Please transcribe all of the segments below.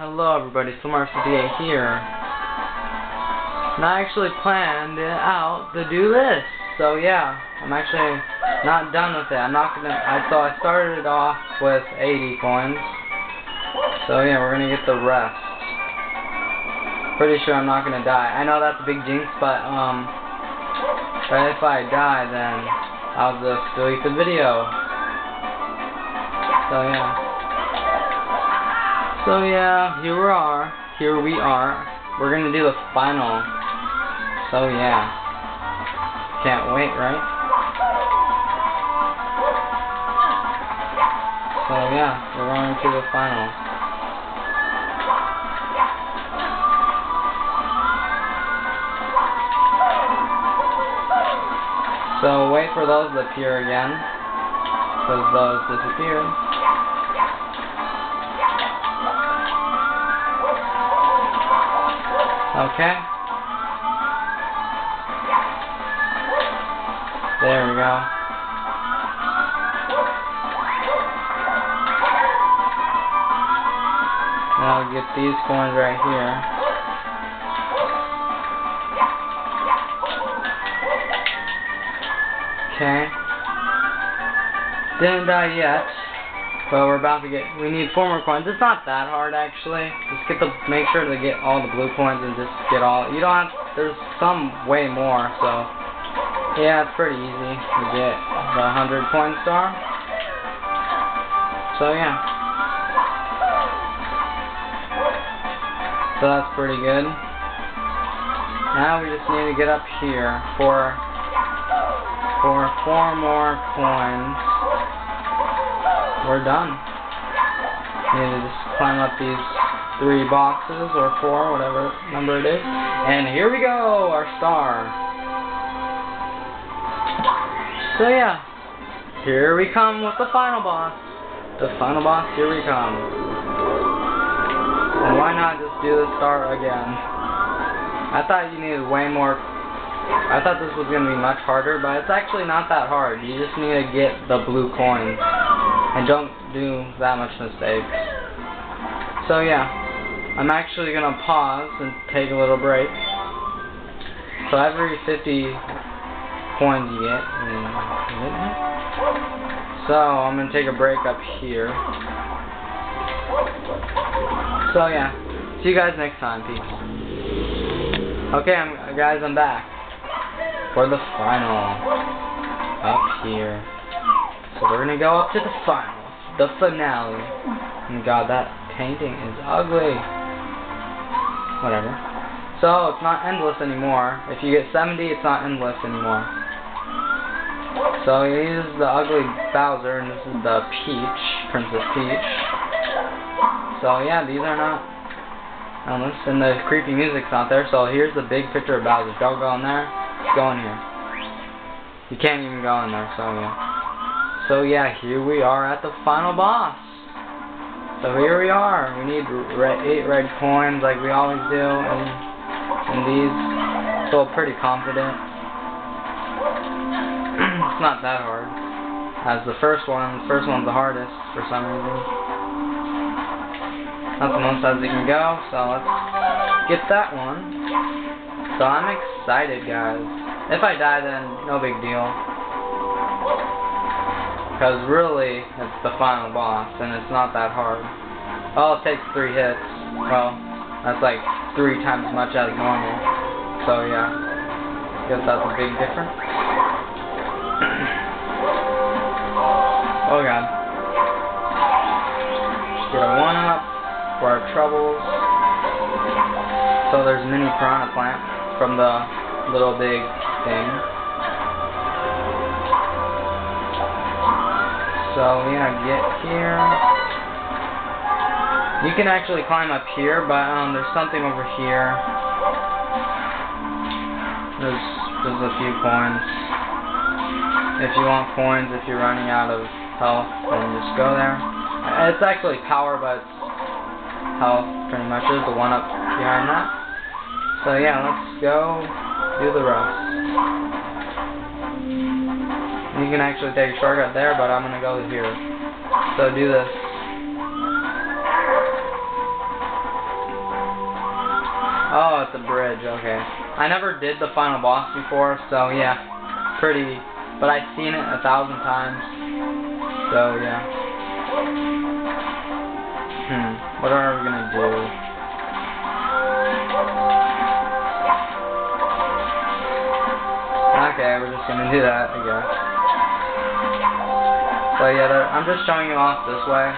Hello everybody, SlimRCDA here. And I actually planned out the do list. So yeah, I'm actually not done with it. I'm not gonna, I, so I started it off with 80 coins. So yeah, we're gonna get the rest. Pretty sure I'm not gonna die. I know that's a big jinx, but um, but if I die then I'll just delete the video. So yeah. So yeah, here we are. Here we are. We're gonna do the final. So yeah. Can't wait, right? So yeah, we're going to the final. So wait for those to appear again. Because those disappeared. Okay. There we go. Now I'll get these coins right here. Okay. Didn't die yet. But we're about to get, we need four more coins. It's not that hard actually. Just get the, make sure to get all the blue coins and just get all, you don't have, there's some way more, so. Yeah, it's pretty easy to get the 100 coin star. So yeah. So that's pretty good. Now we just need to get up here for, for four more coins we're done. need to just climb up these three boxes, or four, whatever number it is. And here we go, our star. So yeah, here we come with the final boss. The final boss, here we come. And why not just do the star again? I thought you needed way more I thought this was going to be much harder, but it's actually not that hard. You just need to get the blue coins. And don't do that much mistakes. So yeah, I'm actually going to pause and take a little break. So every 50 coins you get, mm, so I'm going to take a break up here. So yeah, see you guys next time. Peace. Okay, I'm, guys, I'm back for the final up here. So we're gonna go up to the final, the finale. And God, that painting is ugly. Whatever. So, it's not endless anymore. If you get 70, it's not endless anymore. So, here's the ugly Bowser, and this is the Peach, Princess Peach. So, yeah, these are not endless, and the creepy music's not there. So, here's the big picture of Bowser. Don't go in there. Go in here. You can't even go in there, so yeah. So yeah, here we are at the final boss. So here we are. We need eight red coins like we always do, and, and these. Feel pretty confident. it's not that hard. As the first one, the first one's the hardest for some reason. That's the most as you can go, so let's get that one. So I'm excited, guys. If I die, then no big deal. Because really, it's the final boss, and it's not that hard. Oh, it takes three hits. Well, that's like three times as much as normal. So yeah, guess that's a big difference. oh god. Get a one up for our troubles. So there's mini piranha plant from the little big thing. So yeah, get here. You can actually climb up here, but um, there's something over here. There's there's a few coins. If you want coins, if you're running out of health, then just go there. It's actually power, but it's health pretty much. There's the one up behind that. So yeah, let's go do the rest. You can actually take a shortcut there, but I'm going to go here. So do this. Oh, it's a bridge, okay. I never did the final boss before, so yeah, pretty, but I've seen it a thousand times, so yeah. Hmm, what are we gonna do? Okay, we're just gonna do that, I guess. So yeah, I'm just showing you off this way.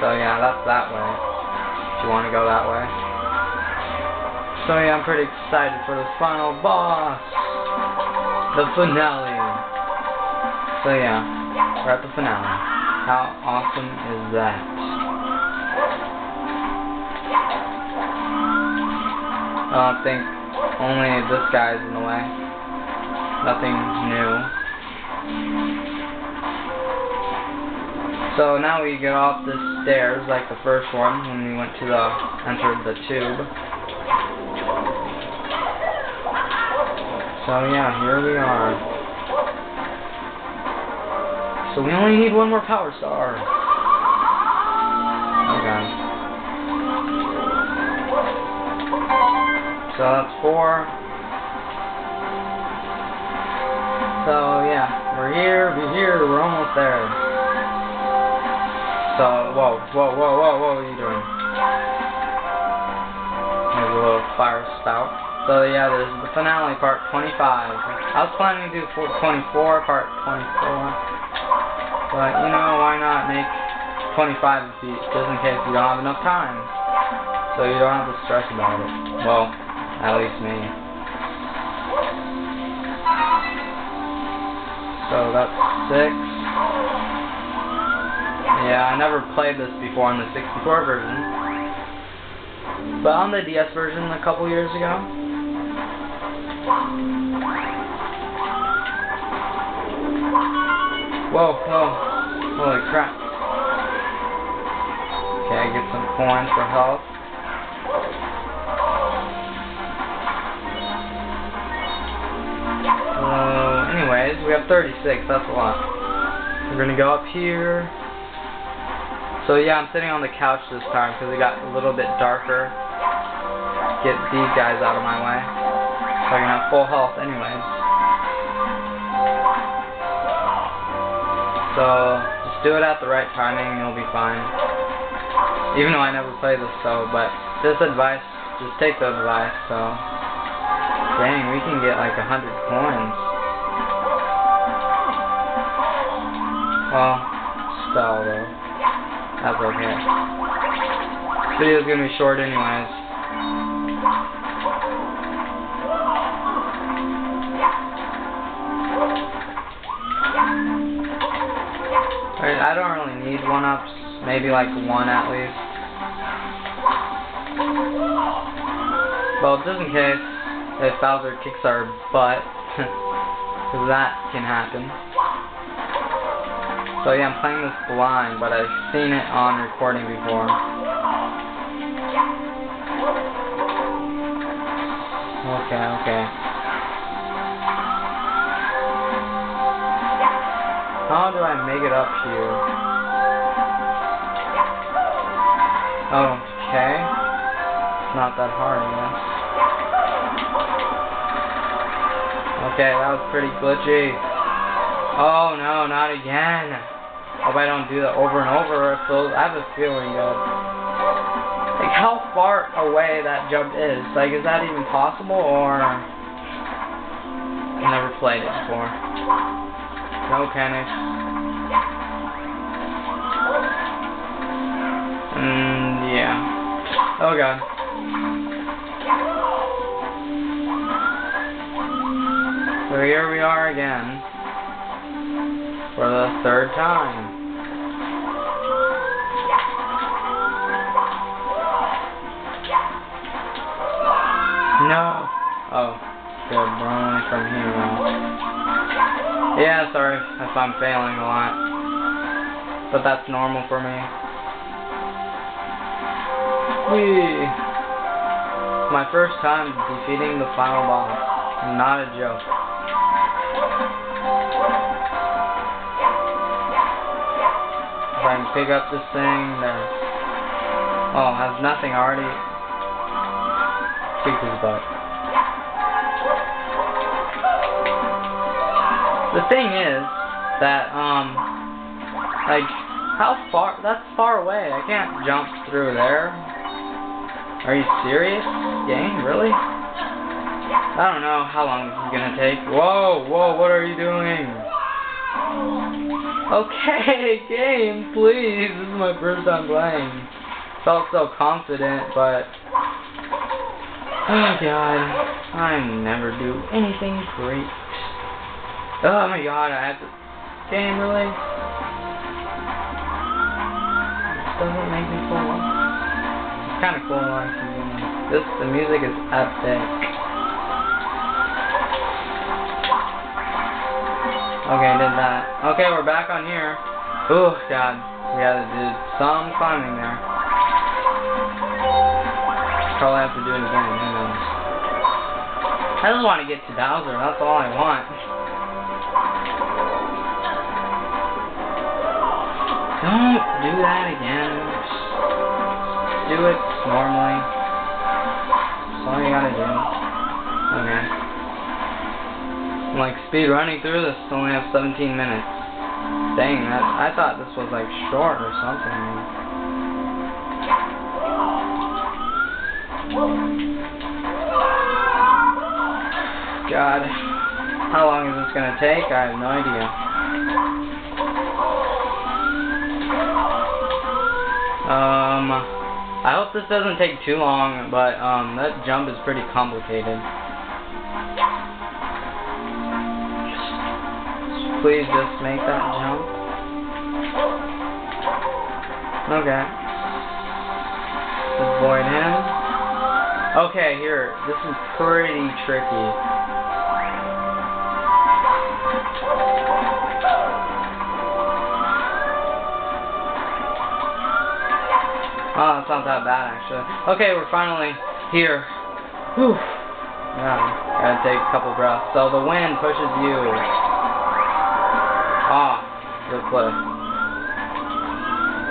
So yeah, that's that way If you want to go that way. So yeah, I'm pretty excited for the final boss. The finale. So yeah, we're at the finale. How awesome is that? I don't think only this guy's in the way. Nothing new. So now we get off the stairs like the first one when we went to the entered the tube. So yeah, here we are. So we only need one more power star. Okay. So that's four. So yeah, we're here, we're here, we're almost there. So, whoa, whoa, whoa, whoa, whoa, what are you doing? There's a little fire spout. So yeah, there's the finale, part 25. I was planning to do 24, part 24. But, you know, why not make 25 if you, just in case you don't have enough time. So you don't have to stress about it. Well, at least me. So that's six. Yeah, I never played this before on the 64 version. But on the DS version a couple years ago. Whoa, whoa. Holy crap. Okay, I get some coins for health. Uh, anyways, we have 36, that's a lot. We're gonna go up here. So yeah, I'm sitting on the couch this time because it got a little bit darker. Get these guys out of my way. So I can have full health anyways. So, just do it at the right timing and you'll be fine. Even though I never play this so, but this advice, just take the advice, so. Dang, we can get like a hundred coins. Well, spell though. That's okay. Video's gonna be short anyways. I don't really need one-ups. Maybe like one at least. Well, just in case if Bowser kicks our butt. Because that can happen. So yeah, I'm playing this blind, but I've seen it on recording before. Okay, okay. How do I make it up here? Oh, okay. It's not that hard, I guess. Okay, that was pretty glitchy. Oh no, not again. Hope I don't do that over and over. So I have a feeling that like how far away that jump is. Like, is that even possible or? I've never played it before. No panic. Mm, yeah. Oh god. So here we are again for the third time. No. Oh. We're from here. Yeah, sorry if I'm failing a lot. But that's normal for me. Whee! My first time defeating the final boss. Not a joke. If I can pick up this thing, then... Oh, has nothing already. His butt. The thing is that um like how far that's far away. I can't jump through there. Are you serious? Game? Really? I don't know how long this is gonna take. Whoa, whoa, what are you doing? Okay, game, please. This is my first time playing. Felt so confident, but oh god, I never do anything great. Oh my god, I have to really. This doesn't make me well. It's kind of cool like this. The music is epic. Okay, I did that. Okay, we're back on here. Oh god, we had to do some climbing there. Probably have to do it again. I just want to get to Bowser, that's all I want. Don't do that again. Just do it normally. That's all you gotta do. Okay. I'm like speed running through this only have 17 minutes. Dang, that I thought this was like short or something. God, how long is this gonna take? I have no idea. Um, I hope this doesn't take too long, but um, that jump is pretty complicated. please just make that jump? Okay. Avoid him. Okay, here. This is pretty tricky. Oh, it's not that bad, actually. Okay, we're finally here. Whew. Yeah, gotta take a couple breaths. So the wind pushes you Ah, the cliff.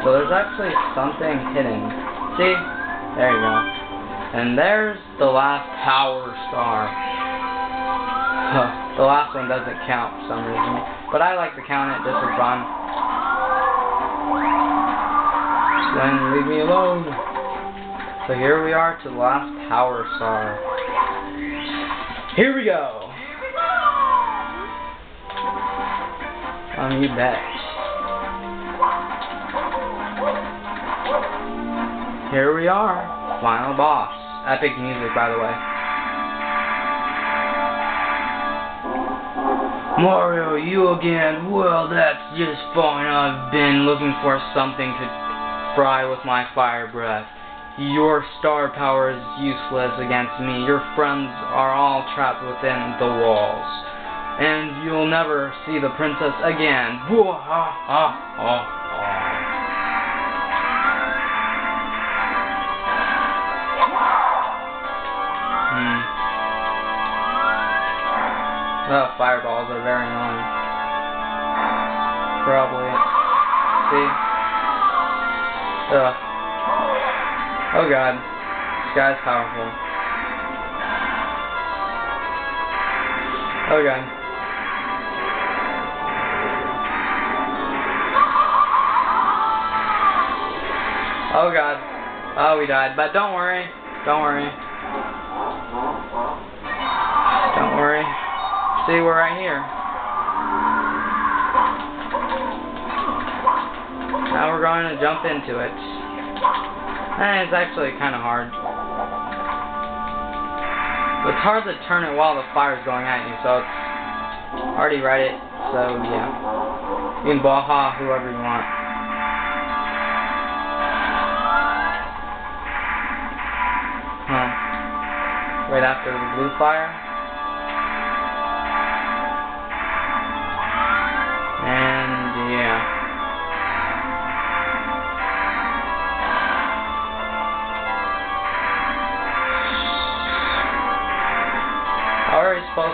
So there's actually something hidden. See? There you go. And there's the last power star. The last one doesn't count for some reason. But I like to count it just for fun. Then leave me alone. So here we are to the last power star. Here we go. Um, you bet. Here we are. Final boss. Epic music, by the way. Mario, you again? Well, that's just fine. I've been looking for something to fry with my fire breath. Your star power is useless against me. Your friends are all trapped within the walls and you'll never see the princess again. Hmm. The fireballs are very annoying. Probably. Ugh. Oh god. This guy's powerful. Oh god. Oh god. Oh, we died. But don't worry. Don't worry. Don't worry. See, we're right here. Going to jump into it. And it's actually kind of hard. It's hard to turn it while the fire's going at you, so it's already read it, so yeah. You can baha whoever you want. Huh. right after the blue fire.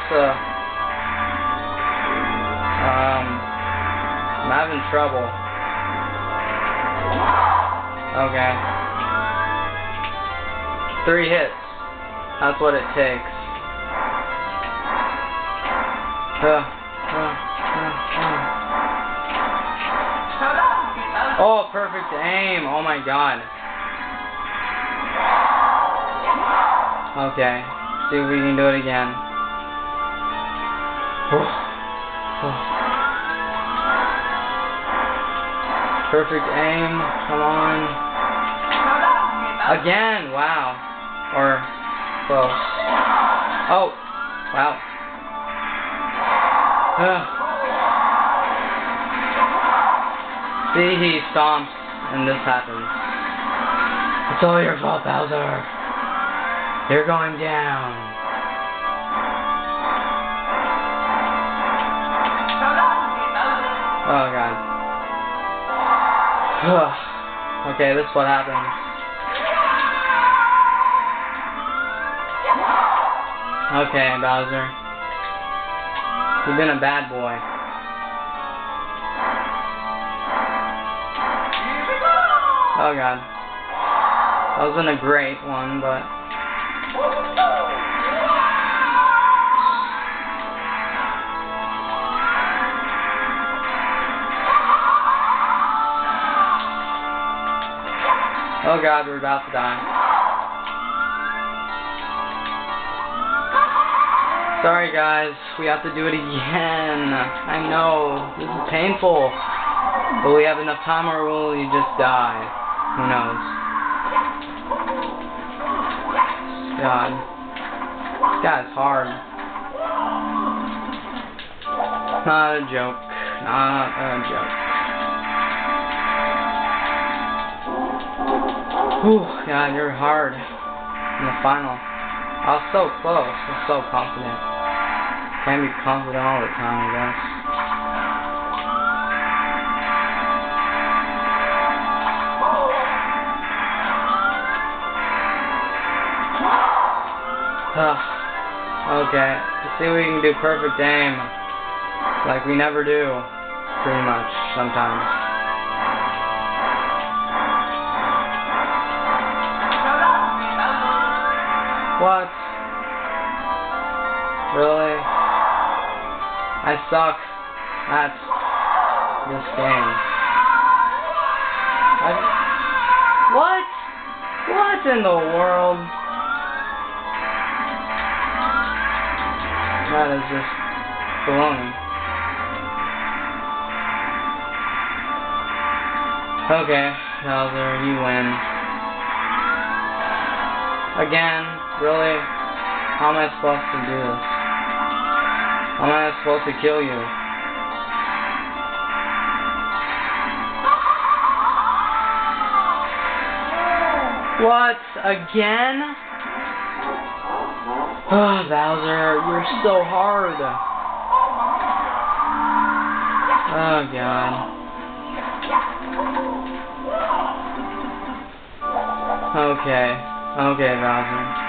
To um I'm having trouble. Okay. Three hits. That's what it takes. Uh, uh, uh, uh. Oh, perfect aim. Oh my god. Okay. See if we can do it again. Perfect aim. Come on. Again. Wow. Or close. Oh. Wow. See, he stomps, and this happens. It's all your fault, Bowser. You're going down. Oh god. okay, this is what happens. Okay, Bowser. You've been a bad boy. Oh god. That wasn't a great one, but... Oh god, we're about to die. Sorry guys, we have to do it again. I know, this is painful. But we have enough time or will you just die? Who knows? God. This guy's hard. Not a joke. Not a joke. Whew, yeah, you're hard. In the final. I was so close. I was so confident. Can't be confident all the time, I guess. okay. Let's see if we can do perfect aim. Like we never do. Pretty much, sometimes. What? Really? I suck at this game. I, what? What in the world? That is just baloney. Okay, Bowser, you win. Again. Really? How am I supposed to do this? How am I supposed to kill you? What? Again? Oh, Bowser, you're so hard. Oh, God. Okay. Okay, Bowser.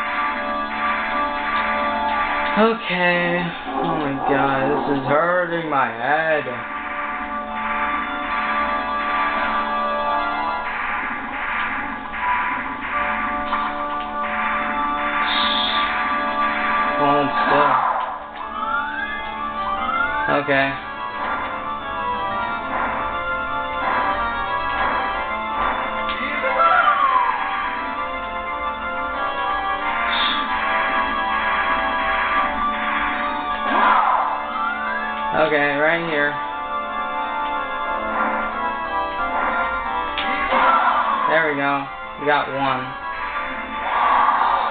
Okay. Oh my god, this is hurting my head. Okay. Here. There we go. We got one.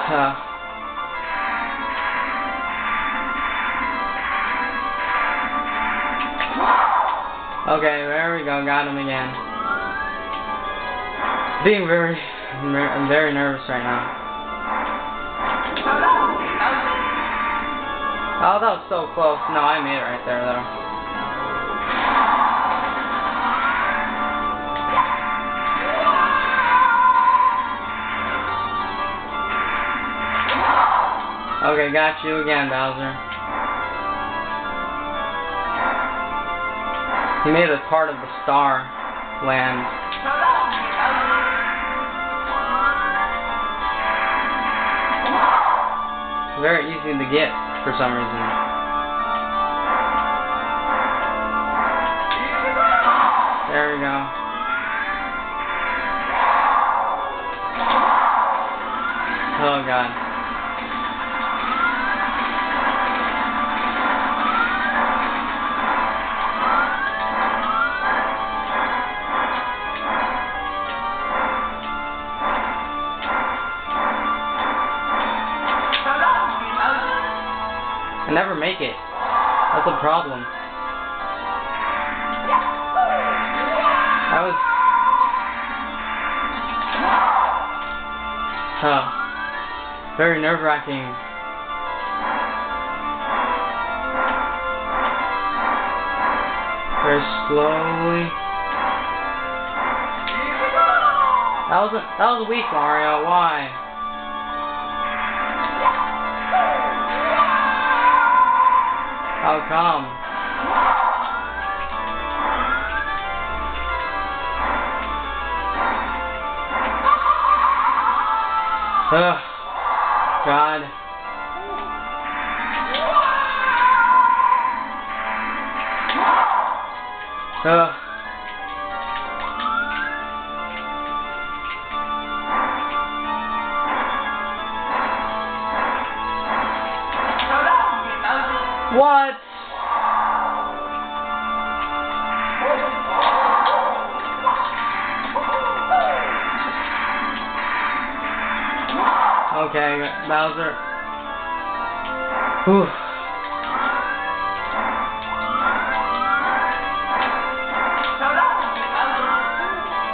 Uh, okay, there we go. Got him again. Being very, I'm very nervous right now. Oh, that was so close. No, I made it right there, though. Okay, got you again, Bowser. He made us part of the star land. Very easy to get for some reason. There we go. Oh god. I never make it. That's a problem. I was... Oh. Very nerve-wracking. Very slowly. That was a, that was weak, Mario. Why? How come? Ugh. God. Ugh. What? Okay, Bowser. Whew.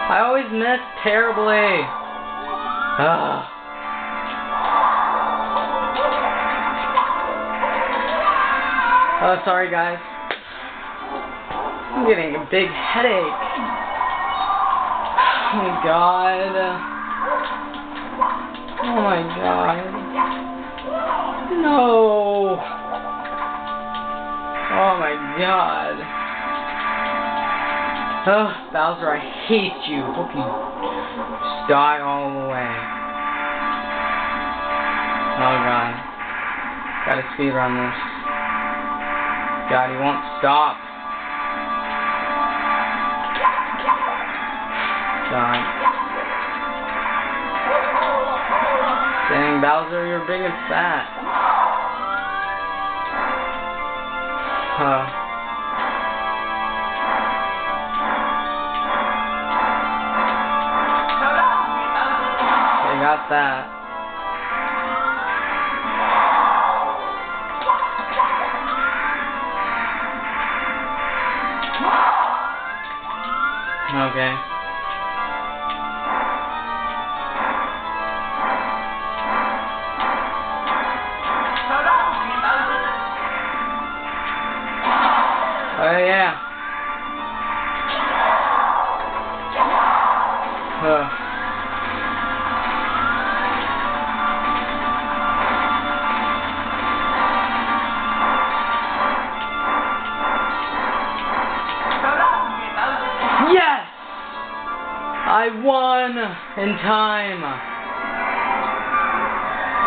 I always miss terribly. Ugh. Oh, sorry guys. I'm getting a big headache. Oh my god. Oh my god. No. Oh my god. Oh, Bowser, I hate you. Hope you just die all the way. Oh god. Gotta speed run this. God, he won't stop. God. Dang, Bowser, you're big and fat. Huh. Got that. Okay.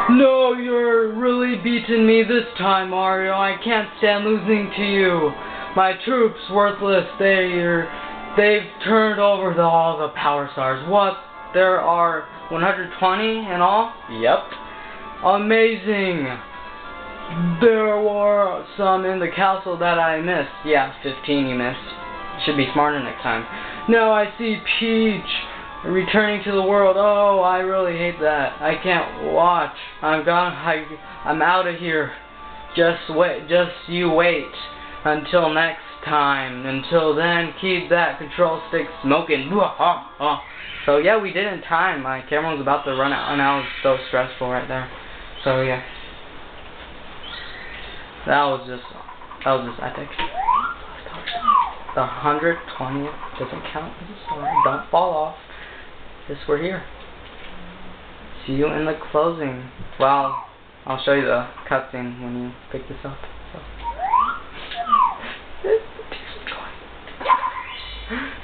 No, you're really beating me this time, Mario. I can't stand losing to you. My troops, worthless. They're, they've turned over the, all the power stars. What? There are 120 in all? Yep. Amazing. There were some in the castle that I missed. Yeah, 15 you missed. Should be smarter next time. Now I see Peach returning to the world. Oh, I really hate that. I can't watch. I'm gone. I, I'm out of here. Just wait. Just you wait until next time. Until then, keep that control stick smoking. So yeah, we did in time. My camera was about to run out, and that was so stressful right there. So yeah, that was just that was just epic. The 120th doesn't count. Don't fall off. Just we're here. See you in the closing. Well, I'll show you the cutscene when you pick this up. So.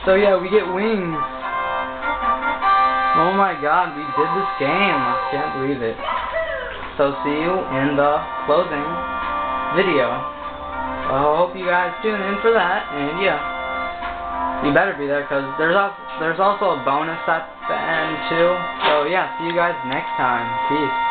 so yeah, we get wings. Oh my god, we did this game. I can't believe it. So see you in the closing video. I hope you guys tune in for that, and yeah, you better be there because there's also there's also a bonus at the end too. So yeah, see you guys next time. Peace.